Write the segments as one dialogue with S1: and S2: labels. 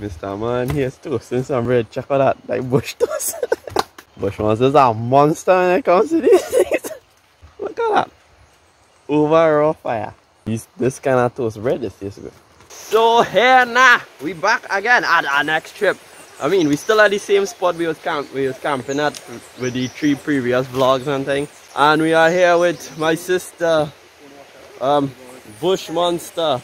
S1: Mr. Man here's toasting some out that, like bush toast. bush monsters are a monster when it comes to these things. Look at that. Over raw fire. These, this kind of toast bread is tastes good. So here now, we back again at our next trip. I mean, we still at the same spot we was camp we was camping at with the three previous vlogs and things. And we are here with my sister, um, Bush Monster,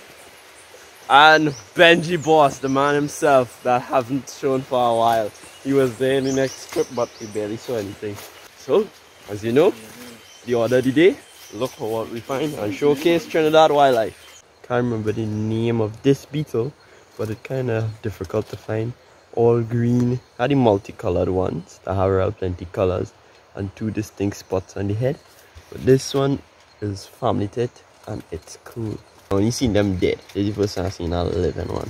S1: and Benji Boss, the man himself that haven't shown for a while. He was there in the next trip, but he barely saw anything. So, as you know, the order of the day, look for what we find and showcase Trinidad wildlife. Can't remember the name of this beetle, but it's kind of difficult to find. All green, had the multicolored ones that have real plenty colors and two distinct spots on the head. But this one is family tit and it's cool. Only seen them dead. This is the first time I've seen a living one.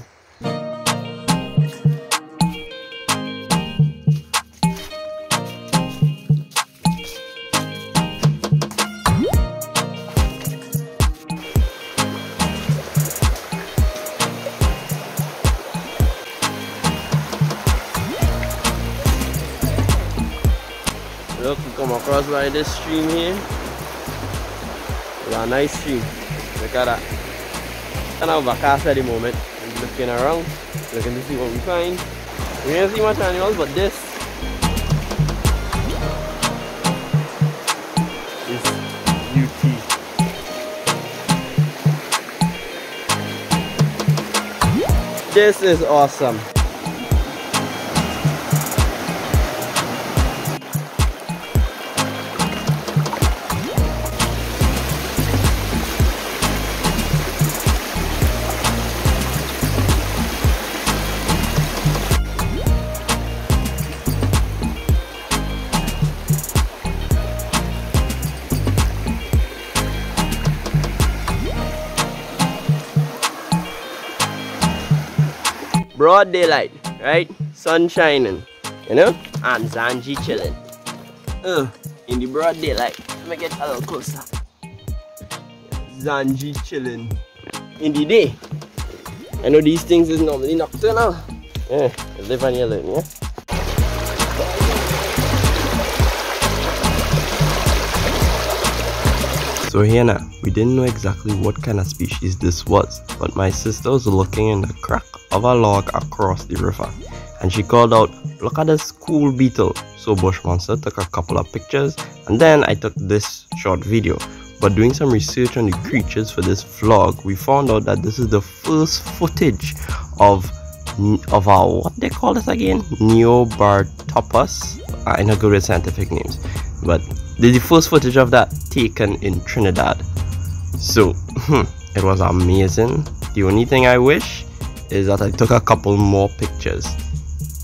S1: Look, we come across by this stream here. It's a nice stream. Look at that. Of overcast at the moment. I'm looking around, looking to see what we find. We didn't see much animals, but this is UT. This is awesome. Broad daylight, right? Sun shining, you know? And Zanji chilling. Uh, in the broad daylight. Let me get a little closer. Zanji chilling in the day. I know these things is normally nocturnal. Yeah, live on your learn, yeah? So here now, we didn't know exactly what kind of species this was, but my sister was looking in the crack of a log across the river and she called out, look at this cool beetle. So Bush Monster took a couple of pictures and then I took this short video. But doing some research on the creatures for this vlog, we found out that this is the first footage of of our what they call this again neobartopus i know good with scientific names but this is the first footage of that taken in trinidad? So it was amazing. The only thing i wish is that i took a couple more pictures.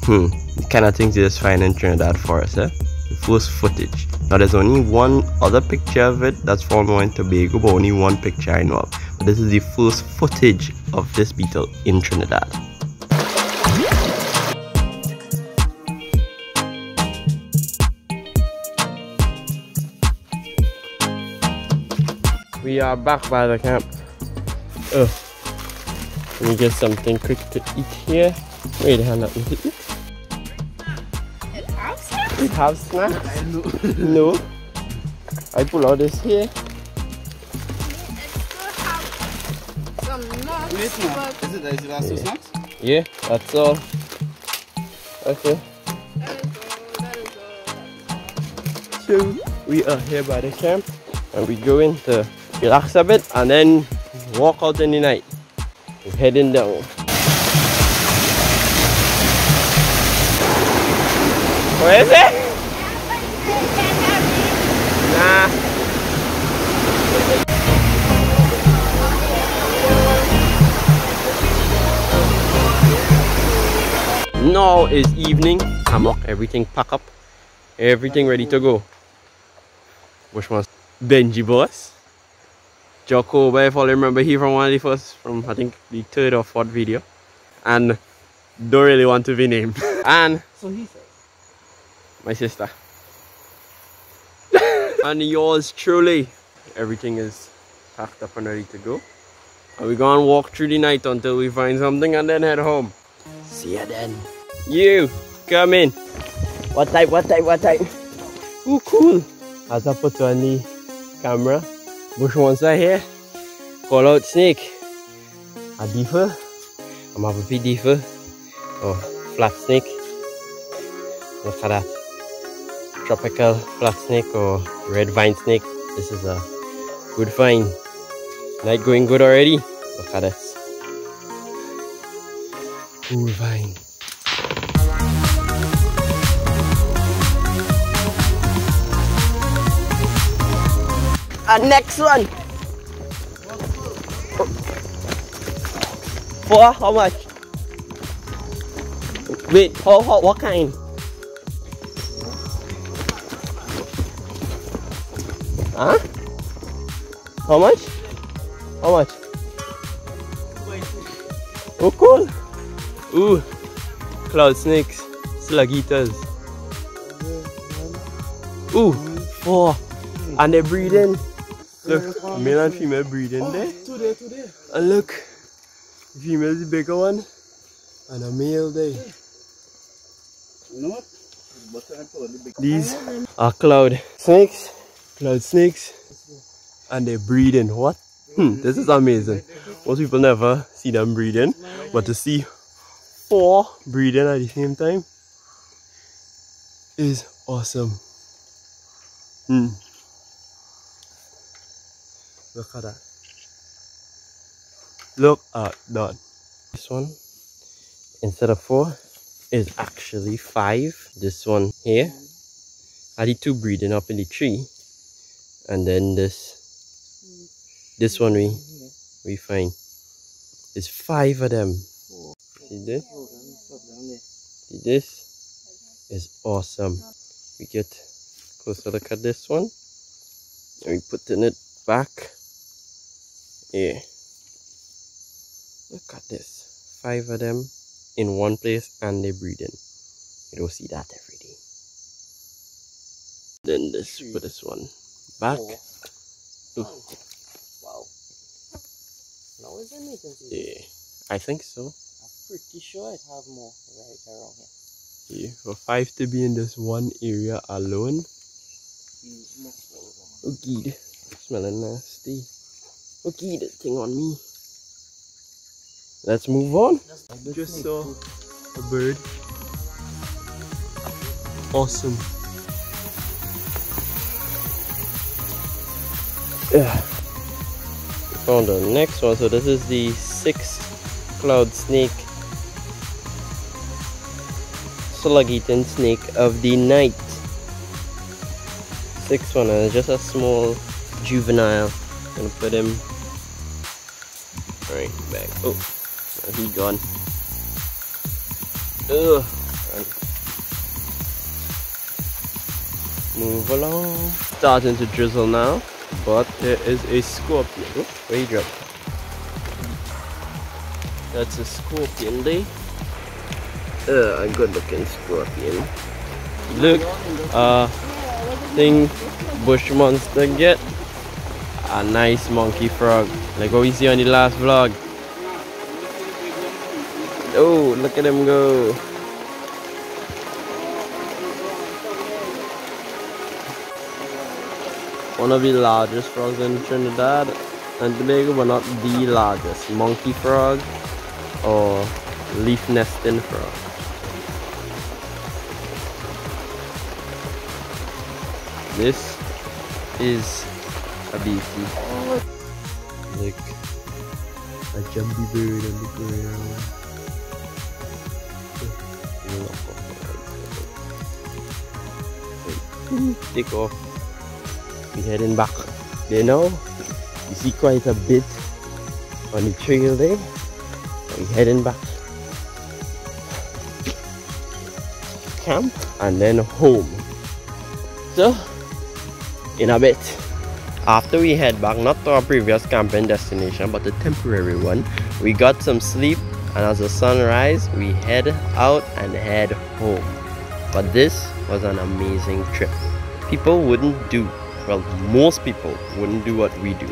S1: Hmm the kind of things you just find in trinidad for us eh? the first footage. Now there's only one other picture of it that's from in tobago but only one picture i know of. But this is the first footage of this beetle in trinidad We are back by the camp. Ugh. Let me get something quick to eat here. Wait, have nothing to eat.
S2: It has snacks?
S1: It have snacks? no. I pull out this here.
S2: It still have some nuts,
S3: Wait now.
S2: but
S3: Is it is it last two snacks?
S1: Yeah, that's all. Okay.
S2: that is all, that is all.
S1: So we are here by the camp and we go in to relax a bit and then walk out in the night. We're heading down. What is it? Nah. Now is evening. Hammock, everything pack up. Everything ready to go. Which was Benji Boss. Jocko, if I remember, he from one of the first, from I think the third or fourth video. And don't really want to be named. and
S3: So he said.
S1: my sister. and yours truly. Everything is packed up and ready to go. And we're gonna walk through the night until we find something and then head home. See ya then. You, come in. What type, what type, what type? Ooh, cool. As I put on the camera, bush monster here. Call out snake. A deefer. I'm a bit deefer. Oh, flat snake. Look at that. Tropical flat snake or red vine snake. This is a good find. Night going good already. Look at this. Cool vine. And next one. Four, how much? Wait, how, how what kind? Huh? How much? How much? Oh cool. Ooh. Cloud snakes. Sluggitas. Ooh. Four. And they're breeding. Look, male and female breeding there.
S2: Today, today.
S1: And look, female is the bigger one, and a male there.
S2: You know what? Butter and powder, the big.
S1: These are cloud snakes, cloud snakes, and they're breeding. What? Hmm, this is amazing. Most people never see them breeding, but to see four breeding at the same time is awesome. Hmm. Look at that. Look at that. This one, instead of four, is actually five. This one here, are the two breeding up in the tree, and then this, this one we we find is five of them. See this? See this? Is awesome. We get closer look at this one, and we put in it back. Yeah. Look at this. Five of them in one place and they're breeding. You don't see that every day. Then this for this one. Back. Oh. Ooh,
S3: Wow. Now is there
S1: yeah. I think so.
S3: I'm pretty sure I'd have more right around here.
S1: Yeah. For five to be in this one area alone.
S3: Muscles.
S1: Oogie. Oh, Smelling nasty. Oogie, that thing on me. Let's move on. Just saw a bird. Awesome. Yeah. We found the next one. So this is the six cloud snake. Slug eating snake of the night. Six one and it's just a small juvenile. Gonna put him right back. Oh, now he gone. Ugh. Move along. Starting to drizzle now, but there is a scorpion. Oh, where he dropped? That's a scorpion day. Uh, a good looking scorpion. Look, uh, thing bush monster get a nice monkey frog like what we see on the last vlog. Oh look at him go. One of the largest frogs in Trinidad and Tobago but not the largest monkey frog or leaf nesting frog. This is a beauty. Look, a jumpy bird on the ground. Take off. We're heading back. There now, you see quite a bit on the trail there. We're heading back. Camp and then home. So, in a bit. After we head back, not to our previous camping destination, but a temporary one, we got some sleep and as the sun rise, we head out and head home. But this was an amazing trip. People wouldn't do, well, most people wouldn't do what we do.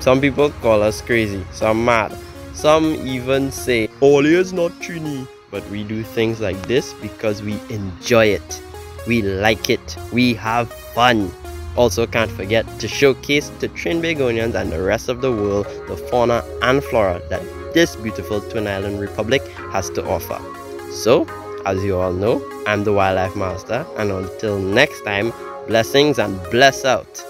S1: Some people call us crazy, some mad, some even say, oh, Ollie is not Trini. But we do things like this because we enjoy it. We like it. We have fun. Also, can't forget to showcase to Trinbagonians and the rest of the world the fauna and flora that this beautiful Twin Island Republic has to offer. So, as you all know, I'm the Wildlife Master, and until next time, blessings and bless out.